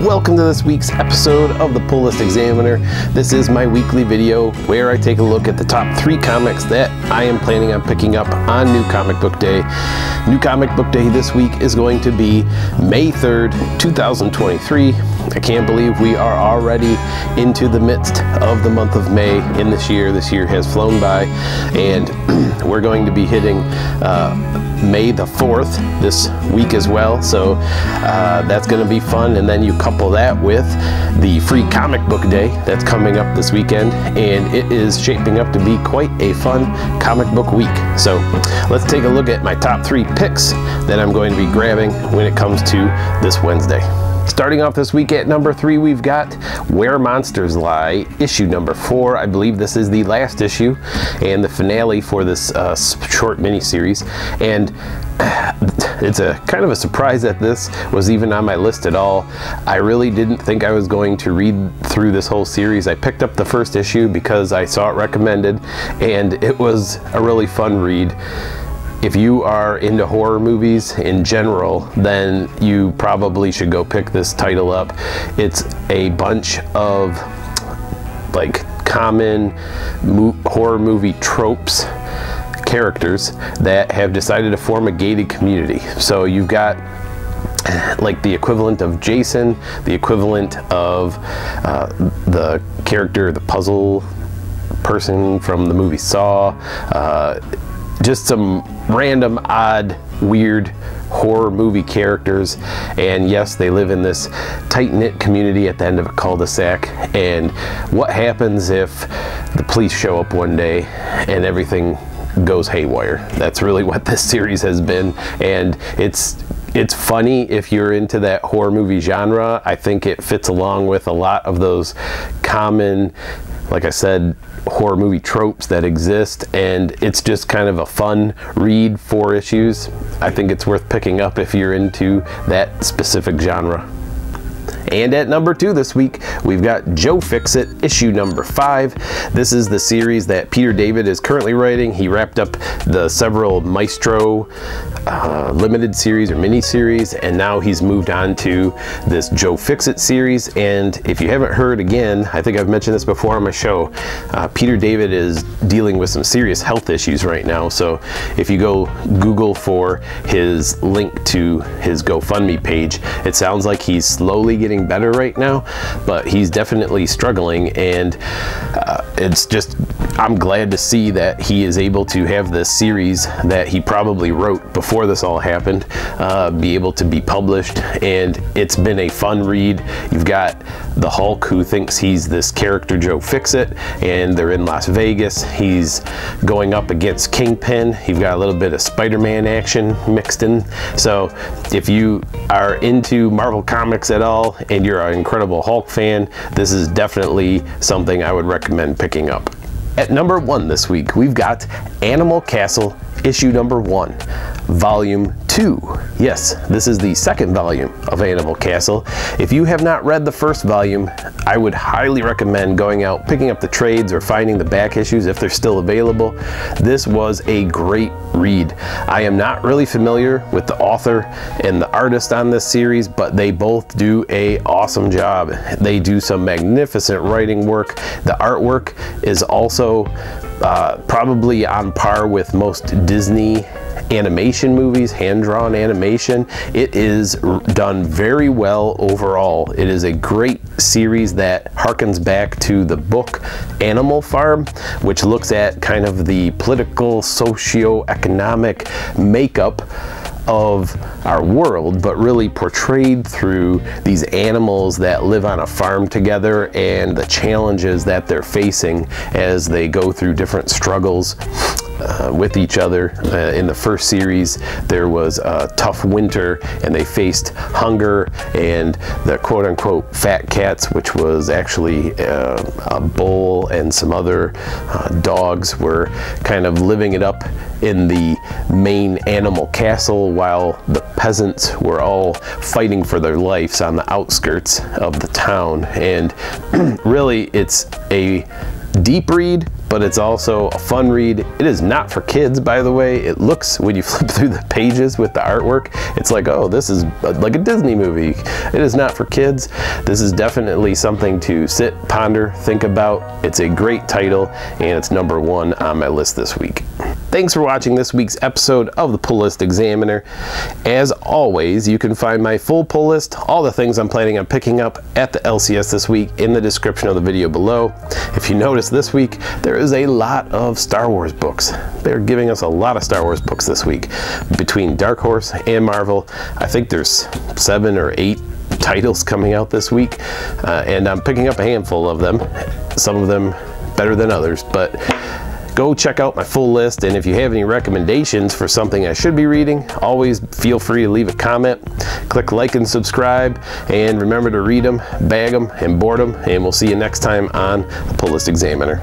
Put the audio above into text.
welcome to this week's episode of the Pull List Examiner. This is my weekly video where I take a look at the top three comics that I am planning on picking up on New Comic Book Day. New Comic Book Day this week is going to be May 3rd, 2023. I can't believe we are already into the midst of the month of May in this year. This year has flown by, and we're going to be hitting uh, May the 4th this week as well. So uh, that's going to be fun. And then you couple that with the free comic book day that's coming up this weekend, and it is shaping up to be quite a fun comic book week. So let's take a look at my top three picks that I'm going to be grabbing when it comes to this Wednesday. Starting off this week at number three, we've got Where Monsters Lie, issue number four. I believe this is the last issue and the finale for this uh, short mini-series. And it's a kind of a surprise that this was even on my list at all. I really didn't think I was going to read through this whole series. I picked up the first issue because I saw it recommended and it was a really fun read if you are into horror movies in general, then you probably should go pick this title up. It's a bunch of like common mo horror movie tropes characters that have decided to form a gated community. So you've got like the equivalent of Jason, the equivalent of uh, the character, the puzzle person from the movie Saw. Uh, just some random, odd, weird horror movie characters. And yes, they live in this tight knit community at the end of a cul de sac. And what happens if the police show up one day and everything goes haywire? That's really what this series has been. And it's it's funny if you're into that horror movie genre. I think it fits along with a lot of those common, like I said, horror movie tropes that exist and it's just kind of a fun read for issues. I think it's worth picking up if you're into that specific genre and at number two this week, we've got Joe Fixit, issue number five. This is the series that Peter David is currently writing. He wrapped up the several Maestro uh, limited series or mini series, and now he's moved on to this Joe Fixit series. And if you haven't heard again, I think I've mentioned this before on my show, uh, Peter David is dealing with some serious health issues right now. So if you go Google for his link to his GoFundMe page, it sounds like he's slowly getting getting better right now, but he's definitely struggling and uh, it's just, I'm glad to see that he is able to have this series that he probably wrote before this all happened, uh, be able to be published and it's been a fun read. You've got the Hulk who thinks he's this character Joe Fixit and they're in Las Vegas. He's going up against Kingpin. You've got a little bit of Spider-Man action mixed in. So if you are into Marvel Comics at all and you're an Incredible Hulk fan, this is definitely something I would recommend picking up. At number one this week, we've got Animal Castle issue number one, volume two. Yes, this is the second volume of Animal Castle. If you have not read the first volume, I would highly recommend going out, picking up the trades or finding the back issues if they're still available. This was a great read. I am not really familiar with the author and the artist on this series, but they both do a awesome job. They do some magnificent writing work. The artwork is also uh, probably on par with most Disney animation movies, hand-drawn animation. It is done very well overall. It is a great series that harkens back to the book Animal Farm, which looks at kind of the political, socio-economic makeup of our world, but really portrayed through these animals that live on a farm together and the challenges that they're facing as they go through different struggles uh, with each other. Uh, in the first series, there was a tough winter and they faced hunger and the quote unquote fat cats, which was actually uh, a bull and some other uh, dogs were kind of living it up in the main animal castle while the peasants were all fighting for their lives on the outskirts of the town. And really, it's a deep read but it's also a fun read. It is not for kids, by the way. It looks, when you flip through the pages with the artwork, it's like, oh, this is uh, like a Disney movie. It is not for kids. This is definitely something to sit, ponder, think about. It's a great title, and it's number one on my list this week. Thanks for watching this week's episode of the Pull List Examiner. As always, you can find my full pull list, all the things I'm planning on picking up at the LCS this week in the description of the video below. If you notice this week, there is a lot of Star Wars books. They're giving us a lot of Star Wars books this week. Between Dark Horse and Marvel, I think there's seven or eight titles coming out this week, uh, and I'm picking up a handful of them. Some of them better than others, but go check out my full list. And if you have any recommendations for something I should be reading always feel free to leave a comment. Click like and subscribe. And remember to read them bag them and board them and we'll see you next time on the Pull List Examiner